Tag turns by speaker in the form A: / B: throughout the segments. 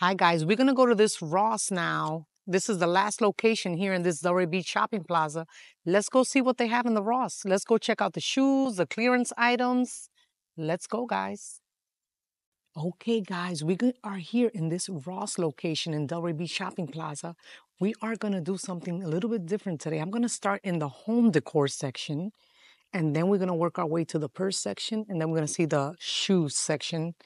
A: Hi guys, we're gonna go to this Ross now. This is the last location here in this Delray Beach shopping plaza. Let's go see what they have in the Ross. Let's go check out the shoes, the clearance items. Let's go, guys. Okay, guys, we are here in this Ross location in Delray Beach Shopping Plaza. We are gonna do something a little bit different today. I'm gonna start in the home decor section, and then we're gonna work our way to the purse section, and then we're gonna see the shoes section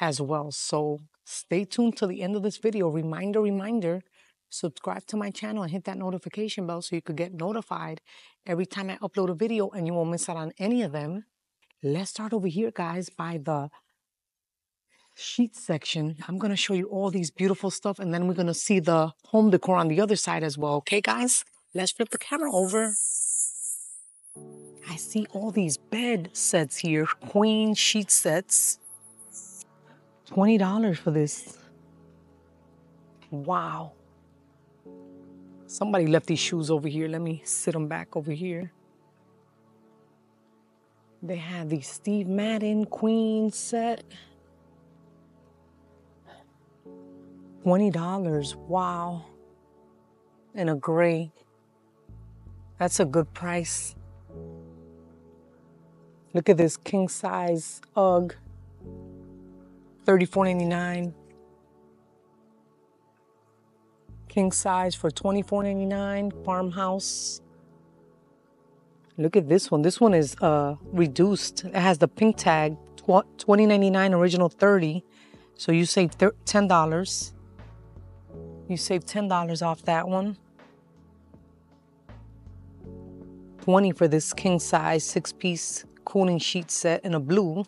A: as well. So stay tuned to the end of this video. Reminder, reminder, subscribe to my channel and hit that notification bell so you could get notified every time I upload a video and you won't miss out on any of them. Let's start over here, guys, by the sheet section. I'm going to show you all these beautiful stuff and then we're going to see the home decor on the other side as well. Okay, guys? Let's flip the camera over. I see all these bed sets here, queen sheet sets. $20 for this. Wow. Somebody left these shoes over here. Let me sit them back over here. They have the Steve Madden Queen set. $20. Wow. In a gray. That's a good price. Look at this king size UGG. $34.99. king size for $24.99. Farmhouse. Look at this one. This one is uh, reduced. It has the pink tag, $20.99, original 30 So you save $10. You save $10 off that one. 20 for this king size six piece cooling sheet set in a blue.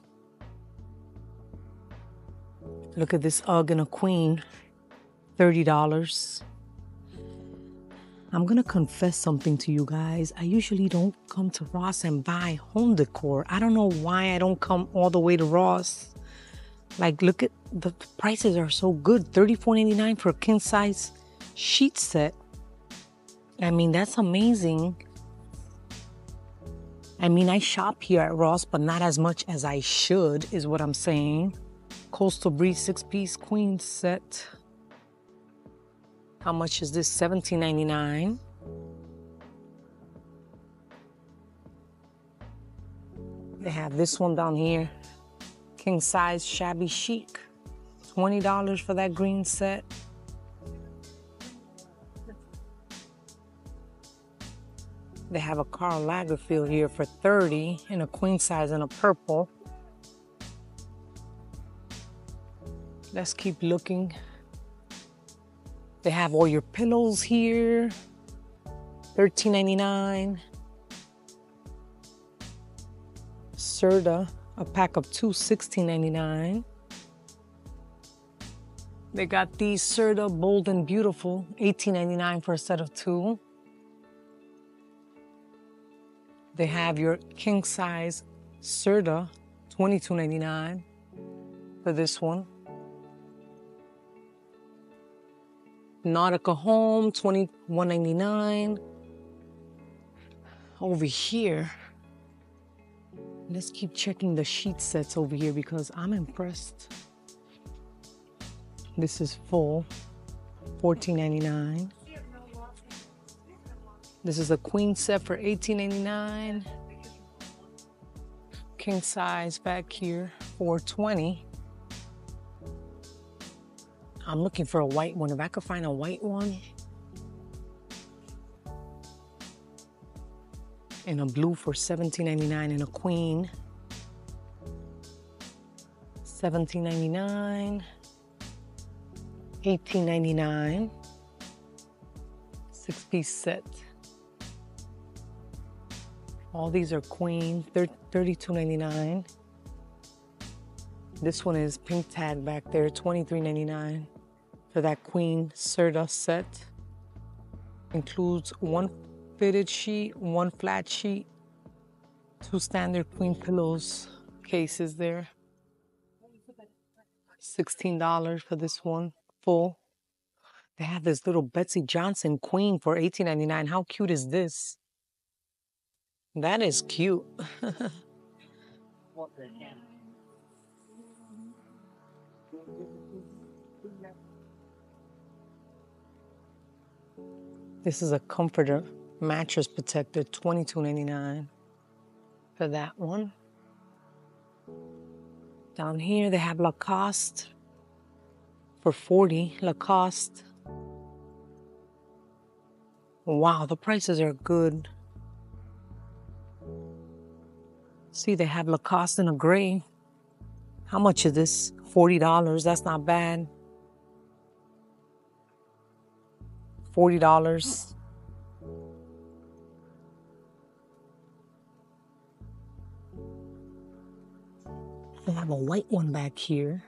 A: Look at this UGG and a queen. $30. I'm gonna confess something to you guys. I usually don't come to Ross and buy home decor. I don't know why I don't come all the way to Ross. Like, look at the prices are so good. $34.99 for a king size sheet set. I mean, that's amazing. I mean, I shop here at Ross, but not as much as I should, is what I'm saying. Coastal Breeze six piece queen set. How much is this? $17.99. They have this one down here. King size shabby chic. $20 for that green set. They have a Karl Lagerfeld here for 30 in a queen size in a purple. Let's keep looking. They have all your pillows here. $13.99. Serta, a pack of two, $16.99. They got these Serta Bold and Beautiful, $18.99 for a set of two. They have your king size Serta, $22.99 for this one. Nautica Home, $21.99. Over here, let's keep checking the sheet sets over here because I'm impressed. This is full, $14.99. This is a queen set for $18.99. King size back here, 420. I'm looking for a white one. If I could find a white one. And a blue for $17.99 and a queen. $17.99. $18.99. Six piece set. All these are queen, $32.99. This one is pink tag back there, $23.99 for that queen Serta set. Includes one fitted sheet, one flat sheet, two standard queen pillows cases there. $16 for this one, full. They have this little Betsey Johnson queen for $18.99. How cute is this? That is cute. This is a comforter mattress protector, $22.99 for that one. Down here they have Lacoste for 40 Lacoste. Wow, the prices are good. See, they have Lacoste in a gray. How much is this? $40. That's not bad. $40. I have a white one back here.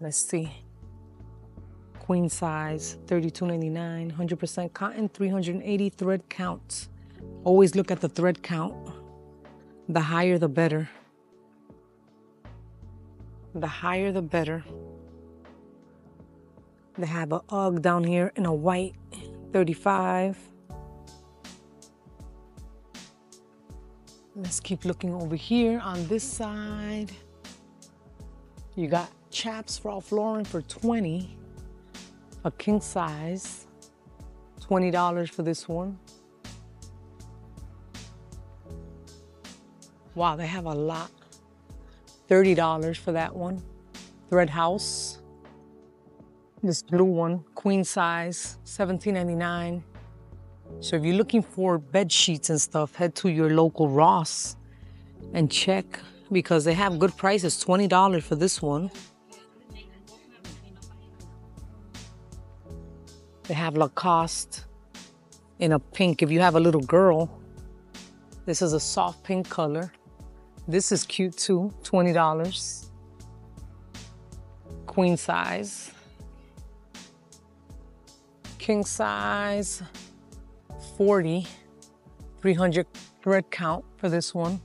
A: Let's see. Queen size, $32.99, 100% cotton, 380 thread count. Always look at the thread count. The higher, the better. The higher, the better. They have a UGG down here in a white 35. Let's keep looking over here on this side. You got chaps for Ralph Lauren for 20, a king size, $20 for this one. Wow, they have a lot. $30 for that one. Thread House. This blue one, queen size, $17.99. So if you're looking for bed sheets and stuff, head to your local Ross and check because they have good prices. $20 for this one. They have Lacoste in a pink. If you have a little girl, this is a soft pink color. This is cute too, $20. Queen size. King size, 40. 300 thread count for this one.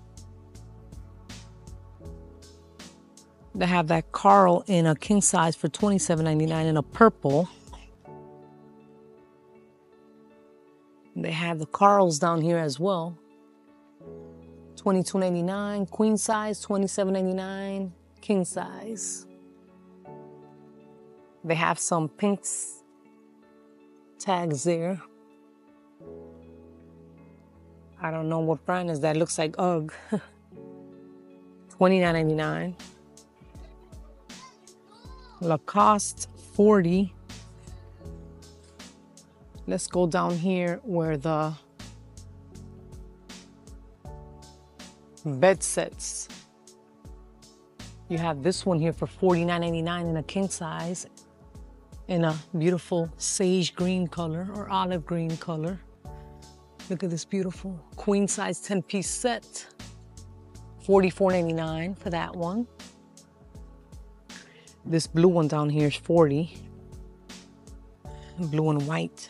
A: They have that Karl in a king size for $27.99 in a purple. They have the Karls down here as well. $22.99, queen size, $27.99, king size. They have some pinks tags there. I don't know what brand is that. Looks like UGG. $29.99. Lacoste 40. Let's go down here where the bed sets. You have this one here for $49.99 in a king size in a beautiful sage green color or olive green color. Look at this beautiful queen size 10 piece set. $44.99 for that one. This blue one down here is 40. Blue and white.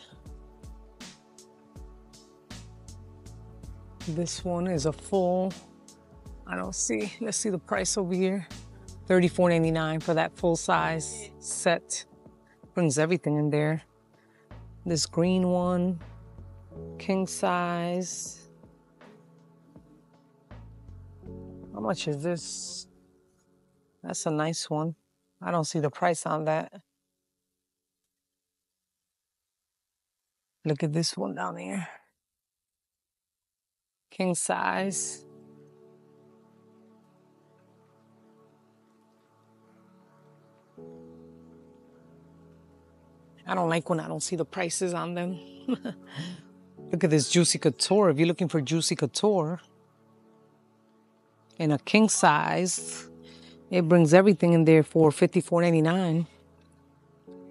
A: This one is a full, I don't see, let's see the price over here. $34.99 for that full size set. Brings everything in there. This green one, king size. How much is this? That's a nice one. I don't see the price on that. Look at this one down here. King size. I don't like when I don't see the prices on them. Look at this Juicy Couture. If you're looking for Juicy Couture in a king size, it brings everything in there for $54.99.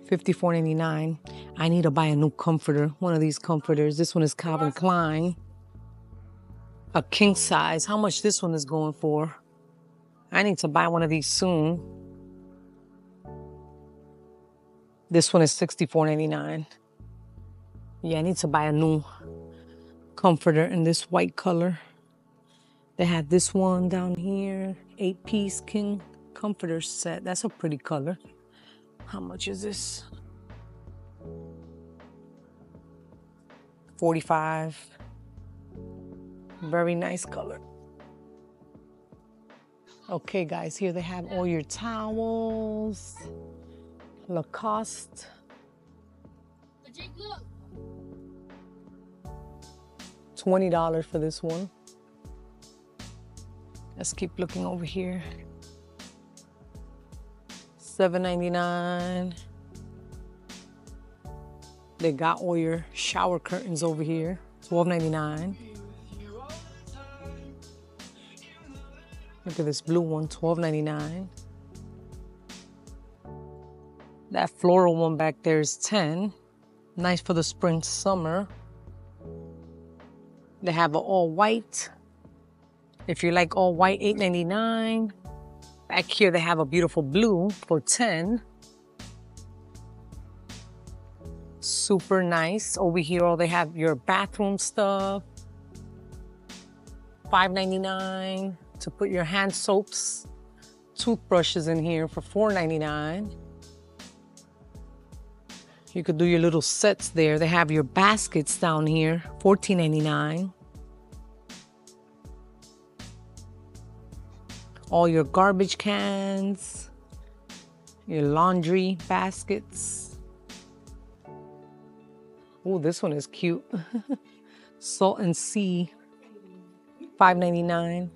A: $54.99. I need to buy a new comforter, one of these comforters. This one is Calvin Klein. A king size. How much this one is going for? I need to buy one of these soon. This one is $64.99. Yeah, I need to buy a new comforter in this white color. They have this one down here, eight piece king comforter set. That's a pretty color. How much is this? 45. Very nice color. Okay, guys, here they have all your towels. Lacoste. $20 for this one. Let's keep looking over here. $7.99. They got all your shower curtains over here. $12.99. Look at this blue one, $12.99. That floral one back there is 10. Nice for the spring, summer. They have an all white. If you like all white, $8.99. Back here they have a beautiful blue for 10. Super nice. Over here, oh, they have your bathroom stuff. $5.99 to put your hand soaps, toothbrushes in here for $4.99. You could do your little sets there. They have your baskets down here, $14.99. All your garbage cans, your laundry baskets. Oh, this one is cute. Salt and Sea, $5.99.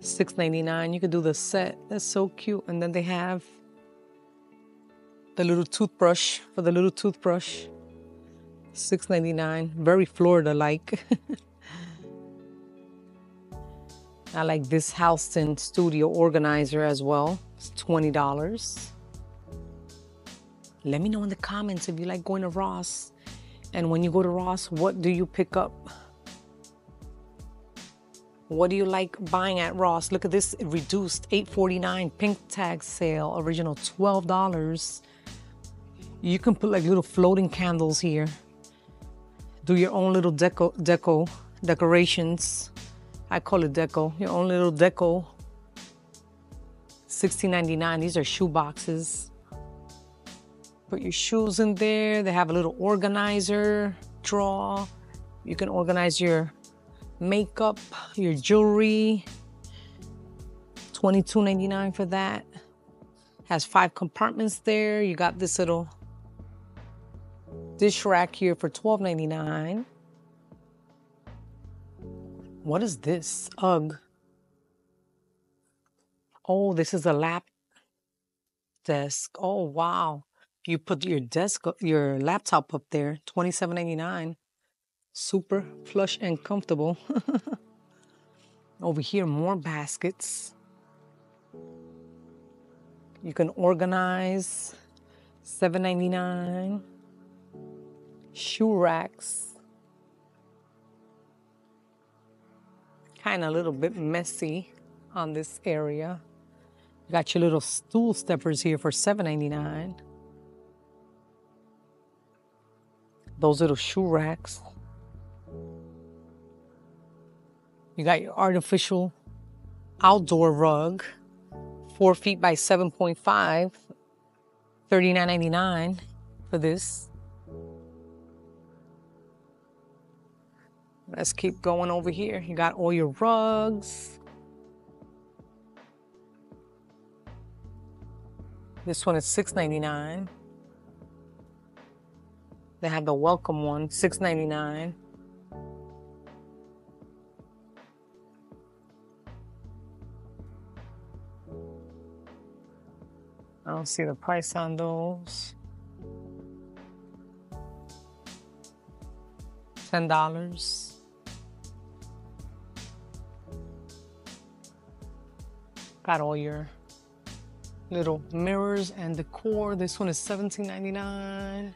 A: $6.99. You could do the set. That's so cute. And then they have the little toothbrush for the little toothbrush. $6.99. Very Florida like. I like this Halston Studio organizer as well. It's $20. Let me know in the comments if you like going to Ross. And when you go to Ross, what do you pick up? What do you like buying at Ross? Look at this reduced $8.49 pink tag sale, original $12. You can put like little floating candles here. Do your own little deco deco decorations. I call it deco. Your own little deco. $16.99. These are shoe boxes. Put your shoes in there. They have a little organizer drawer. You can organize your makeup, your jewelry. $22.99 for that. Has five compartments there. You got this little dish rack here for $12.99. What is this? Ugh. Oh, this is a lap desk. Oh, wow. You put your desk, your laptop up there, $27.99. Super flush and comfortable. Over here, more baskets. You can organize. $7.99. Shoe racks. Kind of a little bit messy on this area. You got your little stool steppers here for $7.99. Those little shoe racks. You got your artificial outdoor rug, four feet by 7.5, $39.99 for this. Let's keep going over here. You got all your rugs. This one is $6.99. They have the welcome one, $6.99. I don't see the price on those. $10. Got all your little mirrors and decor. This one is $17.99.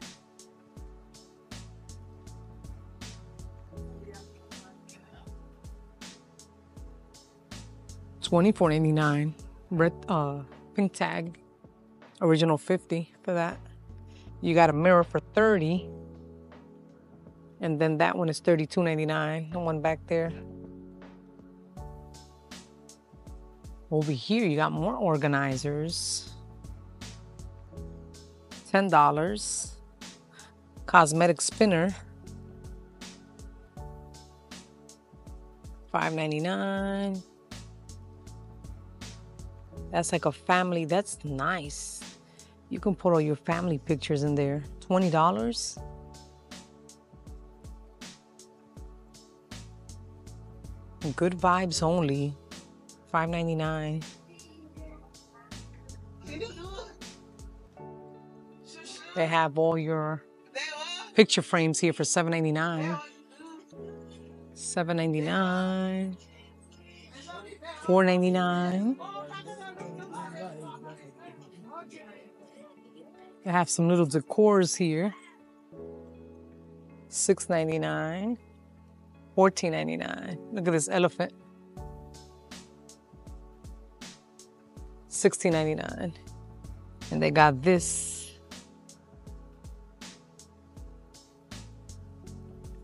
A: Twenty-four ninety-nine. Red uh pink tag. Original 50 for that. You got a mirror for 30. And then that one is $32.99. The one back there. Over here, you got more organizers. $10. Cosmetic spinner. $5.99. That's like a family. That's nice. You can put all your family pictures in there. $20. Good vibes only. Five ninety nine. They have all your picture frames here for seven ninety nine. Seven ninety nine. Four ninety nine. They have some little decors here. Six ninety nine. Fourteen ninety nine. Look at this elephant. Sixteen ninety nine. And they got this.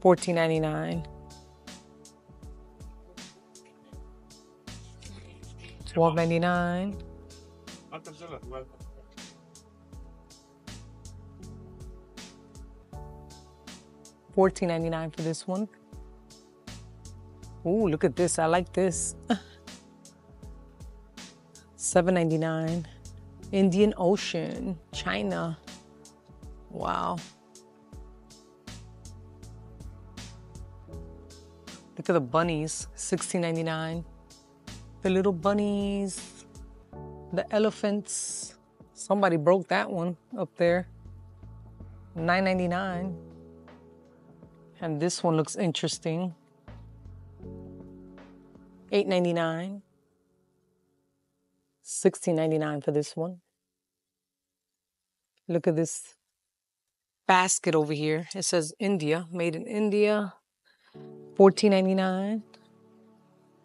A: Fourteen ninety nine. Twelve ninety nine. Fourteen ninety nine for this one. Ooh, look at this. I like this. Seven ninety nine. Indian Ocean, China. Wow. Look at the bunnies, sixteen ninety nine. The little bunnies, the elephants. Somebody broke that one up there. Nine ninety nine. And this one looks interesting. Eight ninety nine. Sixteen ninety nine for this one. Look at this basket over here. It says India, made in India. Fourteen ninety nine.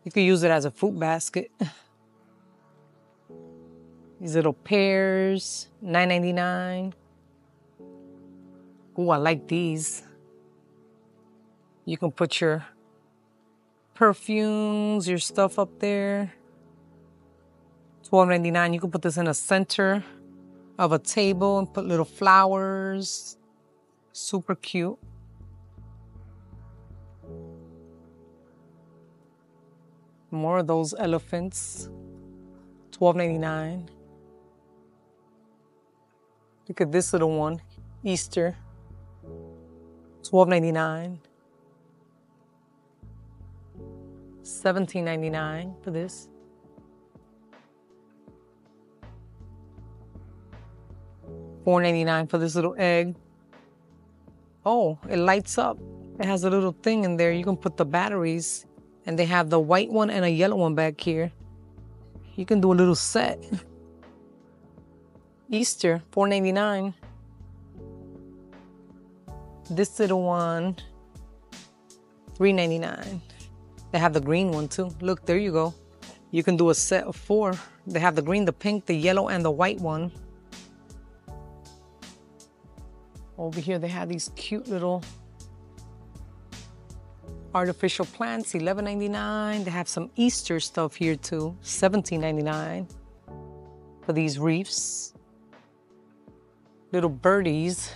A: You could use it as a fruit basket. These little pears, nine ninety nine. Ooh, I like these. You can put your perfumes, your stuff up there. Twelve ninety nine. You can put this in the center of a table and put little flowers. Super cute. More of those elephants. Twelve ninety nine. Look at this little one. Easter. Twelve ninety nine. Seventeen ninety nine for this. Four ninety nine for this little egg. Oh, it lights up. It has a little thing in there. You can put the batteries, and they have the white one and a yellow one back here. You can do a little set. Easter, four ninety nine. This little one, three ninety nine. They have the green one too. Look, there you go. You can do a set of four. They have the green, the pink, the yellow, and the white one. Over here, they have these cute little artificial plants, $11.99. They have some Easter stuff here too, $17.99 for these reefs. Little birdies,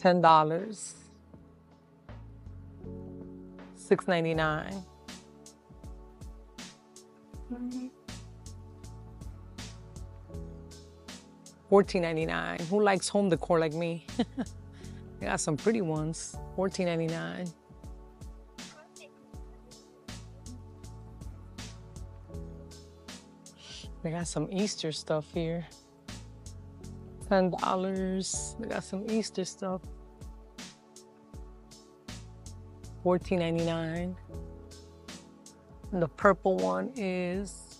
A: $10. $6.99. Mm-hmm. $14.99. Who likes home decor like me? they got some pretty ones. $14.99. They got some Easter stuff here. $10. They got some Easter stuff. $14.99. And the purple one is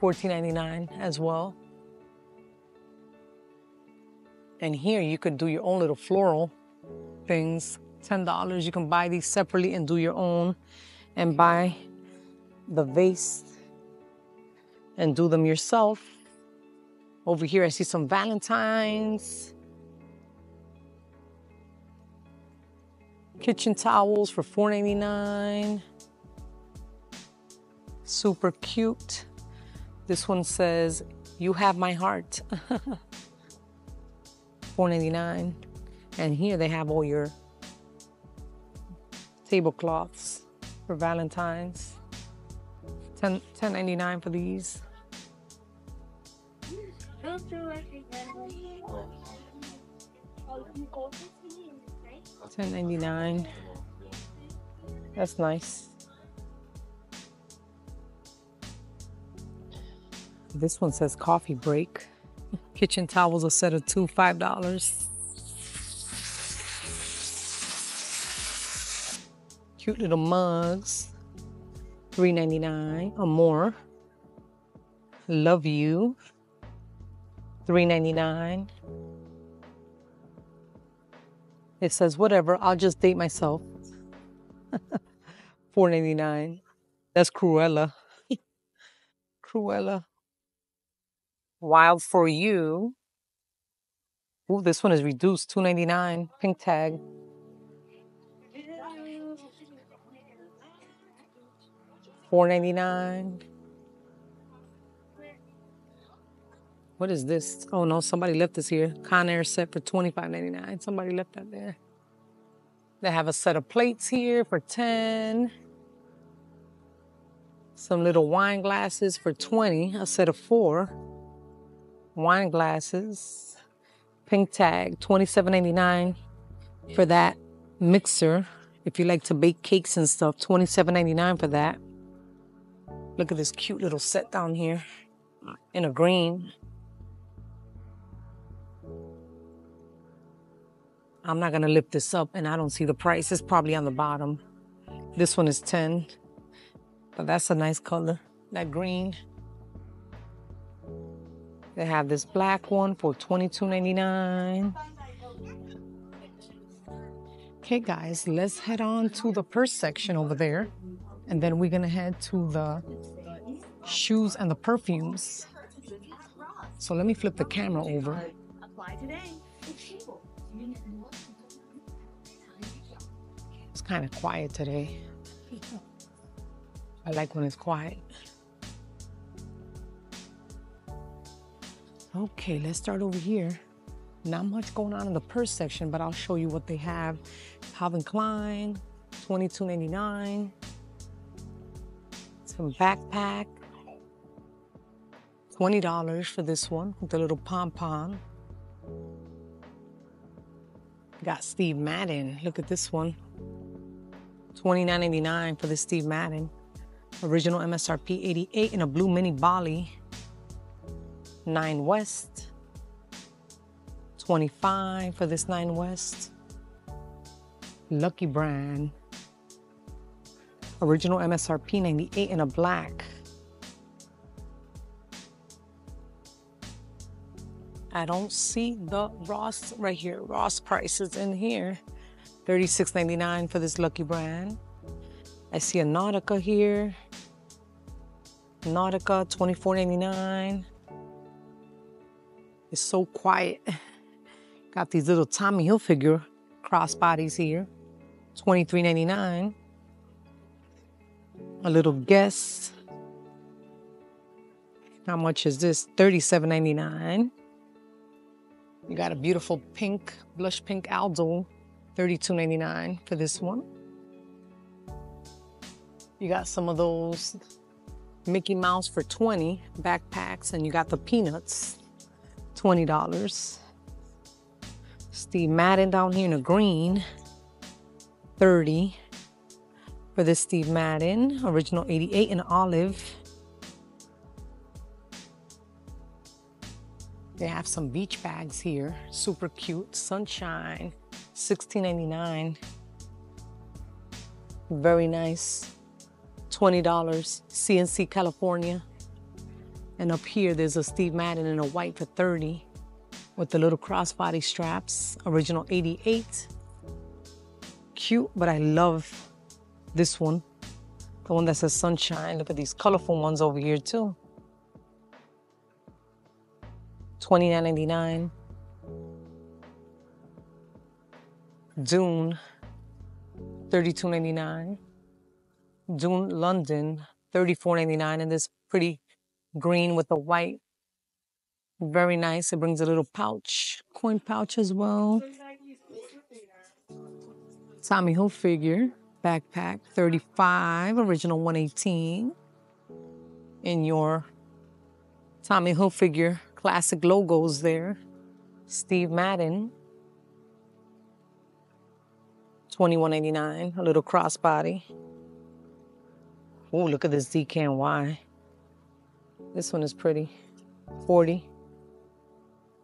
A: $14.99 as well. And here you could do your own little floral things. $10. You can buy these separately and do your own and buy the vase and do them yourself. Over here, I see some Valentines. Kitchen towels for $4.99. Super cute. This one says, You have my heart. $4.99. And here they have all your tablecloths for Valentine's. $10, $10.99 for these. Ten ninety nine. That's nice. This one says coffee break. Kitchen towels a set of two, five dollars. Cute little mugs, three ninety nine or more. Love you, three ninety nine. It says whatever. I'll just date myself. Four ninety nine. That's Cruella. Cruella. Wild for you. Ooh, this one is reduced. Two ninety nine. Pink tag. Four ninety nine. What is this? Oh no, somebody left this here. Conair set for twenty five ninety nine. Somebody left that there. They have a set of plates here for 10. Some little wine glasses for 20, a set of four. Wine glasses. Pink tag, $27.99 for that mixer. If you like to bake cakes and stuff, $27.99 for that. Look at this cute little set down here in a green. I'm not gonna lift this up and I don't see the price. It's probably on the bottom. This one is 10, but that's a nice color, that green. They have this black one for $22.99. Okay guys, let's head on to the first section over there. And then we're gonna head to the shoes and the perfumes. So let me flip the camera over. It's kind of quiet today. I like when it's quiet. Okay, let's start over here. Not much going on in the purse section, but I'll show you what they have. Calvin Klein, $22.99. Some backpack, $20 for this one with the little pom-pom. Got Steve Madden. Look at this one. $29.99 for the Steve Madden. Original MSRP 88 in a blue mini Bali. 9 West. 25 for this 9 West. Lucky brand. Original MSRP 98 in a black. I don't see the Ross right here. Ross prices in here. $36.99 for this Lucky brand. I see a Nautica here. Nautica, $24.99. It's so quiet. Got these little Tommy Hilfiger crossbodies here. $23.99. A little Guess. How much is this? $37.99. You got a beautiful pink, blush pink Aldo, $32.99 for this one. You got some of those Mickey Mouse for 20 backpacks, and you got the Peanuts, $20. Steve Madden down here in a green, 30 for this Steve Madden, original 88 in olive. They have some beach bags here, super cute, sunshine, $16.99. Very nice. $20, CNC California. And up here, there's a Steve Madden in a white for 30 with the little crossbody straps, original 88. Cute, but I love this one. The one that says sunshine. Look at these colorful ones over here too. $29.99. Dune, $32.99. Dune London, $34.99. And this pretty green with the white. Very nice. It brings a little pouch, coin pouch as well. Tommy Hilfiger backpack, 35, original 118. In your Tommy Hilfiger classic logos there. Steve Madden, $21.99. A little crossbody. Oh, look at this DKNY. This one is pretty. 40.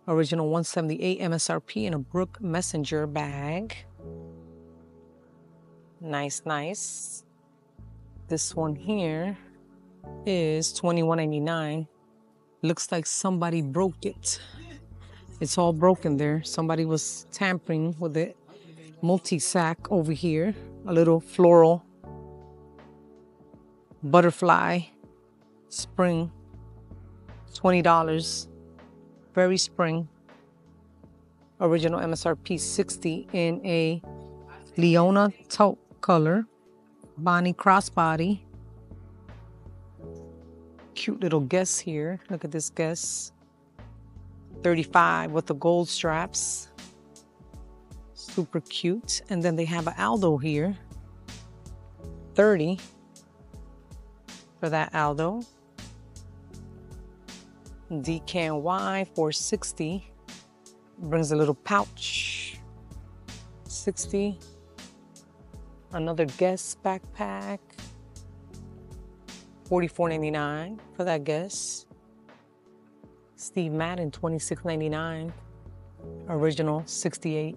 A: Original 178 MSRP in a Brook Messenger bag. Nice, nice. This one here is 21.99. Looks like somebody broke it. It's all broken there. Somebody was tampering with it. MultiSac over here. A little floral butterfly spring. $20. Very spring. Original MSRP 60 in a Leona taupe color. Bonnie crossbody. Cute little guess here. Look at this guess. 35 with the gold straps. Super cute. And then they have an Aldo here. 30 for that Aldo. DKNY 460. Brings a little pouch. 60. Another Guess backpack. 44.99 for that Guess Steve Madden 26.99. Original 68.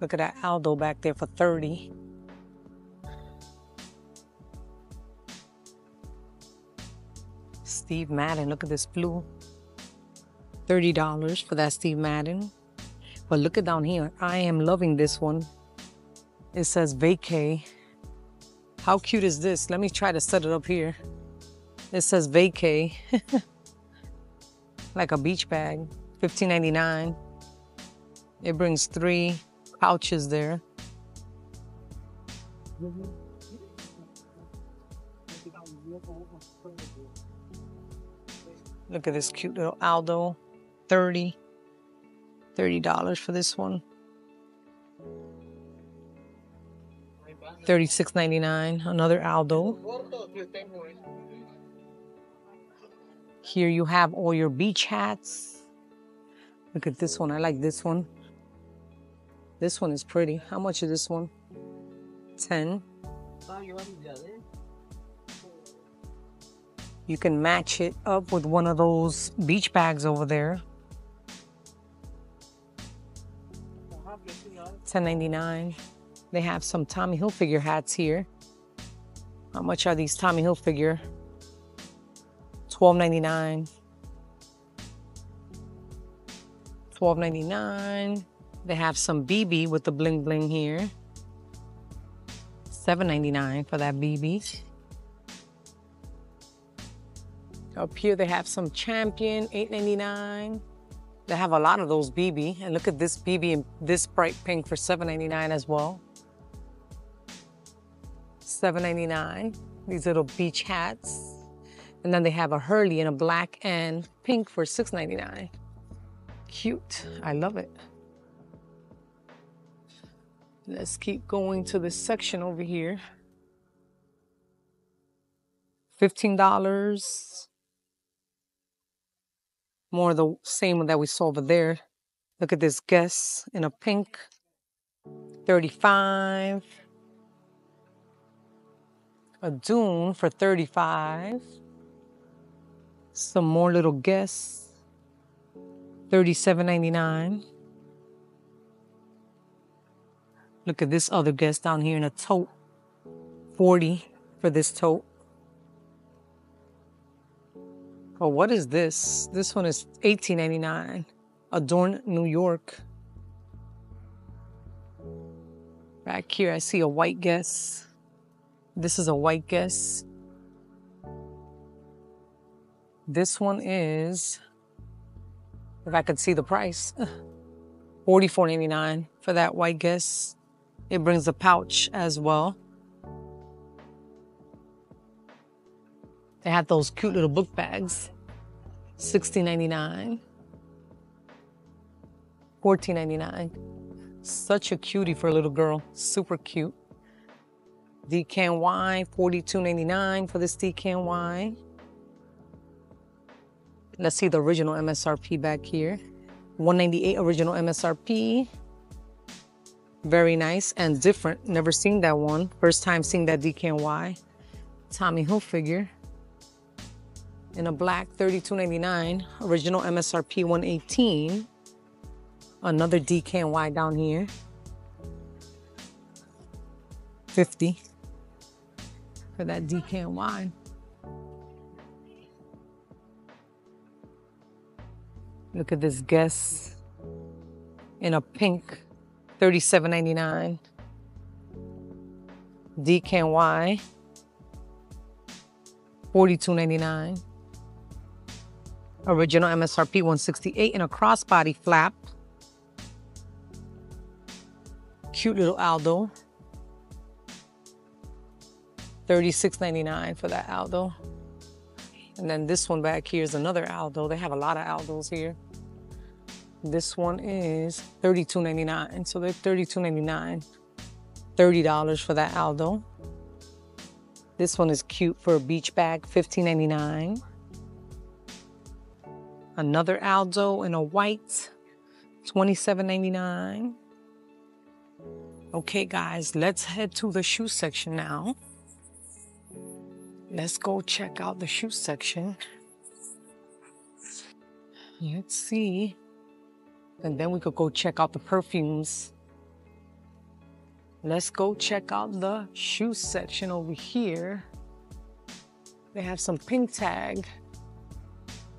A: Look at that Aldo back there for 30. Steve Madden, look at this blue. $30 for that Steve Madden. But look at down here. I am loving this one. It says vacay. How cute is this? Let me try to set it up here. It says vacay. like a beach bag, $15.99. It brings three pouches there. Look at this cute little Aldo, 30 $30 for this one. $36.99, another Aldo. Here you have all your beach hats. Look at this one. I like this one. This one is pretty. How much is this one? 10. You can match it up with one of those beach bags over there. 10.99. They have some Tommy Hilfiger hats here. How much are these Tommy Hilfiger? $12.99. $12.99. They have some BB with the bling bling here. $7.99 for that BB. Up here they have some Champion, $8.99. They have a lot of those BB. And look at this BB in this bright pink for $7.99 as well. $7.99. These little beach hats. And then they have a Hurley in a black and pink for $6.99. Cute. I love it. Let's keep going to this section over here. $15. More the same one that we saw over there. Look at this Guess in a pink. 35 a Dune for 35 some more little Guess. $37.99. Look at this other Guess down here in a tote. 40 for this tote. Oh, what is this? This one is $18.99. Adorn New York. Back here, I see a white Guess. This is a white Guess. This one is, if I could see the price, $44.99 for that white Guess. It brings a pouch as well. They have those cute little book bags. $16.99. $14.99. Such a cutie for a little girl. Super cute. DKNY, $42.99 for this DKNY. Let's see the original MSRP back here. 198 original MSRP. Very nice and different. Never seen that one. First time seeing that DKNY. Tommy Hilfiger. In a black, $32.99. Original MSRP 118 Another DKNY down here. 50 for that DKNY. Look at this Guess in a pink, $37.99. DKNY, $42.99. Original MSRP 168 in a crossbody flap. Cute little Aldo. $36.99 for that Aldo. And then this one back here is another Aldo. They have a lot of Aldos here. This one is $32.99. So they're $32.99. $30 for that Aldo. This one is cute for a beach bag, $15.99. Another Aldo in a white, $27.99. Okay, guys, let's head to the shoe section now. Let's go check out the shoe section. Let's see. And then we could go check out the perfumes. Let's go check out the shoe section over here. They have some pink tag.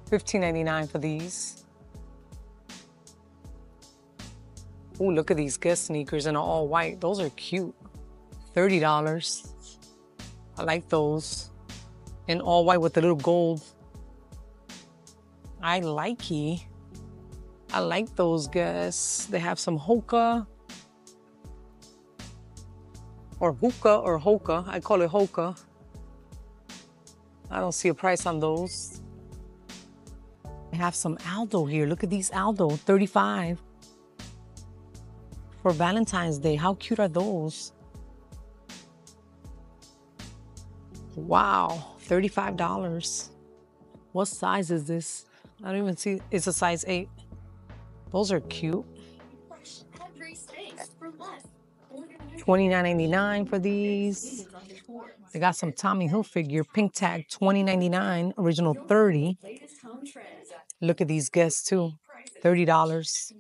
A: $15.99 for these. Oh, look at these Guess sneakers in all white. Those are cute. $30. I like those. In all white with the little gold. I likey. I like those Guess. They have some Hoka. Or hookah or hoka. I call it hoka. I don't see a price on those. I have some Aldo here. Look at these Aldo, 35 for Valentine's Day. How cute are those? Wow, $35. What size is this? I don't even see. It's a size 8. Those are cute. $29.99 for these. They got some Tommy Hilfiger pink tag, $20.99, original 30 Look at these guests too, $30.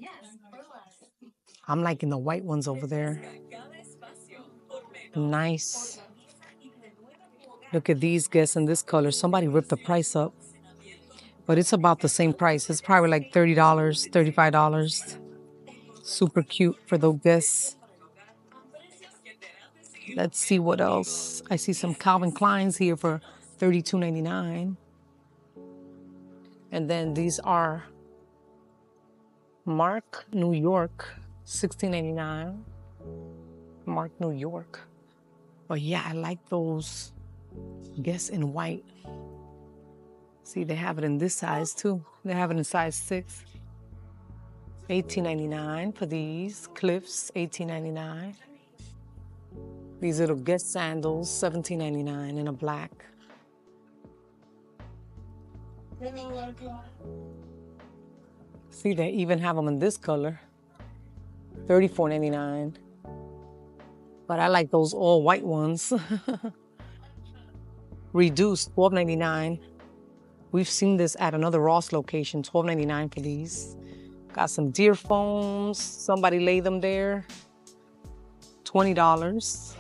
A: I'm liking the white ones over there. Nice. Look at these guests in this color. Somebody ripped the price up. But it's about the same price. It's probably like $30, $35. Super cute for those guests. Let's see what else. I see some Calvin Kleins here for $32.99. And then these are Marc New York 1689 Marc New York. But yeah, I like those Guess in white. See, they have it in this size too. They have it in size six. $18.99 for these. Cliffs, $18.99. These little Guess sandals, $17.99 in a black. See, they even have them in this color. $34.99. But I like those all white ones. Reduced, $12.99. We've seen this at another Ross location, $12.99 for these. Got some Dearfoams. Somebody lay them there. $20.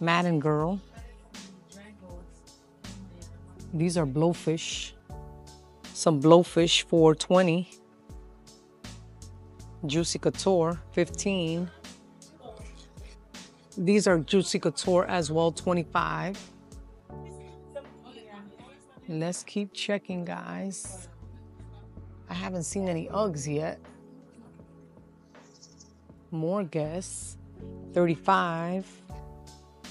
A: Madden Girl. These are blowfish. Some blowfish for 20 Juicy Couture, 15. These are Juicy Couture as well, 25. Let's keep checking, guys. I haven't seen any Uggs yet. More Guess, 35.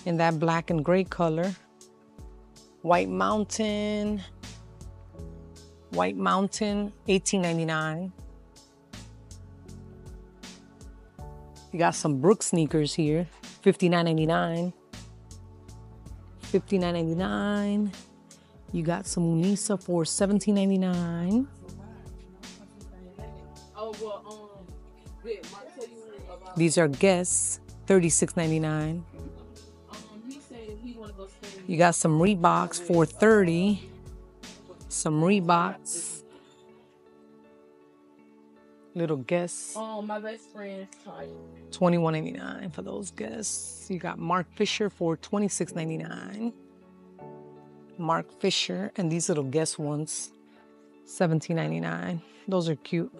A: In that black and gray color. White Mountain. White Mountain, 18.99. You got some Brooks sneakers here, $59.99. $59.99. You got some Unisa for $17.99. Oh, well, um, Mark tell you These are Guess, $36.99. You got some Reeboks 430. Some Reeboks. Little guests.
B: Oh, my best friend.
A: 21.99 for those guests. You got Marc Fisher for 26.99. Marc Fisher and these little guest ones. 17.99. Those are cute.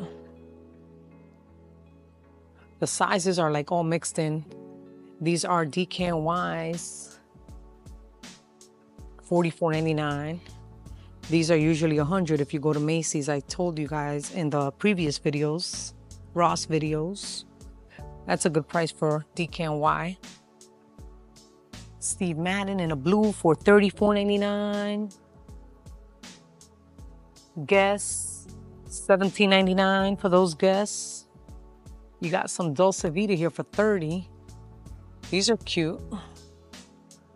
A: The sizes are like all mixed in. These are DKNYs. $44.99. These are usually 100 if you go to Macy's. I told you guys in the previous videos, Ross videos. That's a good price for DKNY. Steve Madden in a blue for $34.99. Guess $17.99 for those guests. You got some Dolce Vita here for 30. These are cute.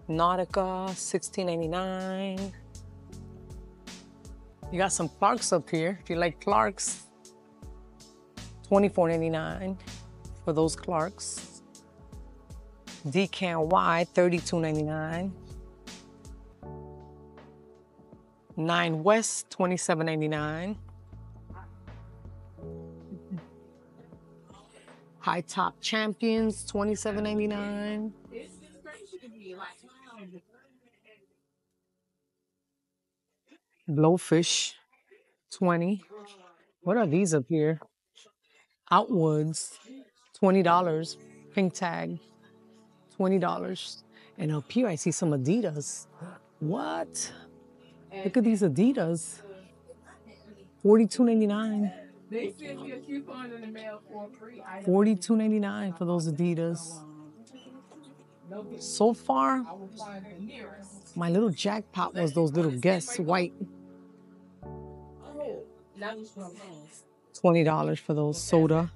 A: Nautica $16.99. You got some Clarks up here. If you like Clarks, $24.99 for those Clarks. DKNY, $32.99. Nine West, $27.99. High Top Champions, $27.99. Blowfish, 20. What are these up here? Outwoods, $20. Pink tag, $20. And up here I see some Adidas. What? Look at these Adidas. $42.99.
B: They sent me a coupon in the mail for free.
A: $42.99 for those Adidas. So far, my little jackpot was those little guests white. Twenty dollars for those soda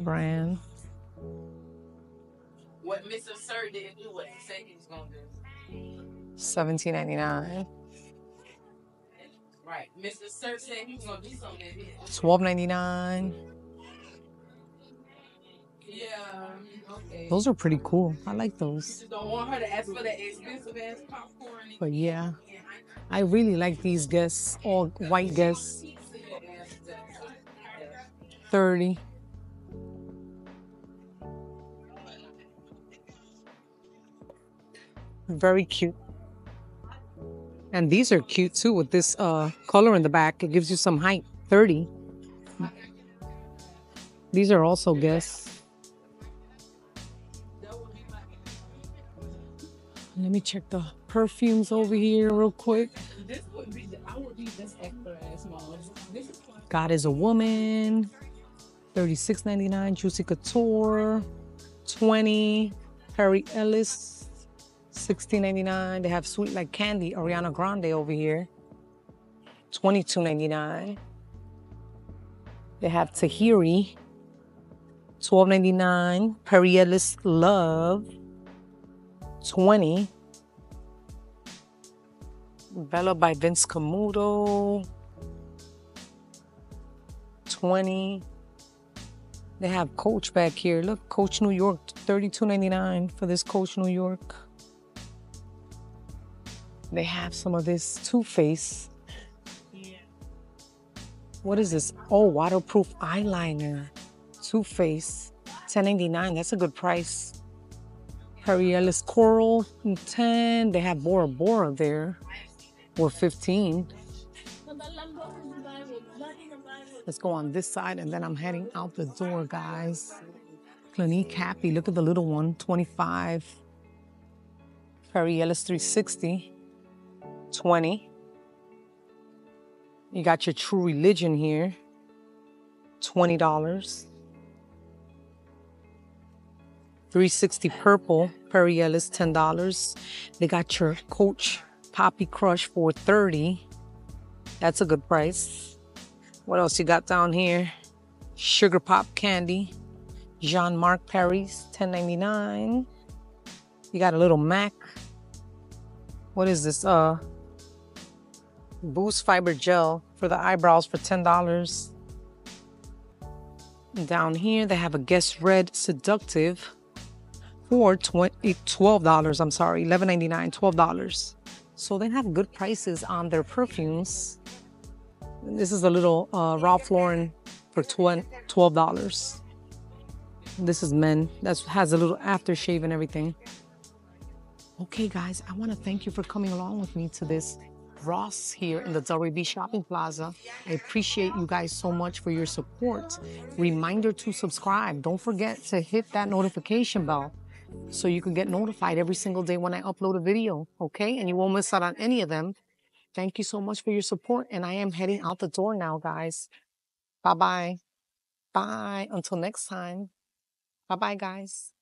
A: brand.
B: What Mr. Sir didn't do what he said he was gonna do.
A: Seventeen ninety nine.
B: Right. Mr. Sir said he was gonna do something that he didn't.
A: Twelve ninety nine.
B: Yeah. Okay.
A: Those are pretty cool. I like those.
B: Just don't want her to ask for that expensive ass popcorn.
A: But yeah, I really like these Guess all white Guess. Thirty. Very cute. And these are cute too with this uh, color in the back. It gives you some height. 30. These are also Guess. Let me check the perfumes over here real quick. God is a woman. Thirty-six ninety-nine. Juicy Couture. 20. Perry Ellis. Sixteen ninety-nine. They have Sweet Like Candy. Ariana Grande over here. Twenty-two ninety-nine. They have Tahiri. Twelve ninety-nine. Perry Ellis Love. 20. Bella by Vince Camuto. 20. They have Coach back here. Look, Coach New York, $32.99 for this Coach New York. They have some of this Too Faced. What is this? Oh, waterproof eyeliner. Too Faced. $10.99. That's a good price. Perry Ellis Coral, 10. They have Bora Bora there, or 15. Let's go on this side, and then I'm heading out the door, guys. Clinique Happy, look at the little one, 25. Perry Ellis 360, 20. You got your True Religion here, $20. 360 purple, Perry Ellis, $10. They got your Coach Poppy Crush for 30 That's a good price. What else you got down here? Sugar Pop Candy, Jean Marc Paris, $10.99. You got a little Mac. What is this? Uh, Boost Fiber Gel for the eyebrows for $10. Down here, they have a Guess Red Seductive for 20, $12. I'm sorry, $11.99, $12. So they have good prices on their perfumes. This is a little uh, Ralph Lauren for $12. This is men. That has a little aftershave and everything. Okay, guys, I want to thank you for coming along with me to this Ross here in the Delray Shopping Plaza. I appreciate you guys so much for your support. Reminder to subscribe. Don't forget to hit that notification bell so you can get notified every single day when I upload a video, okay? And you won't miss out on any of them. Thank you so much for your support. And I am heading out the door now, guys. Bye bye. Bye. Until next time. Bye bye, guys.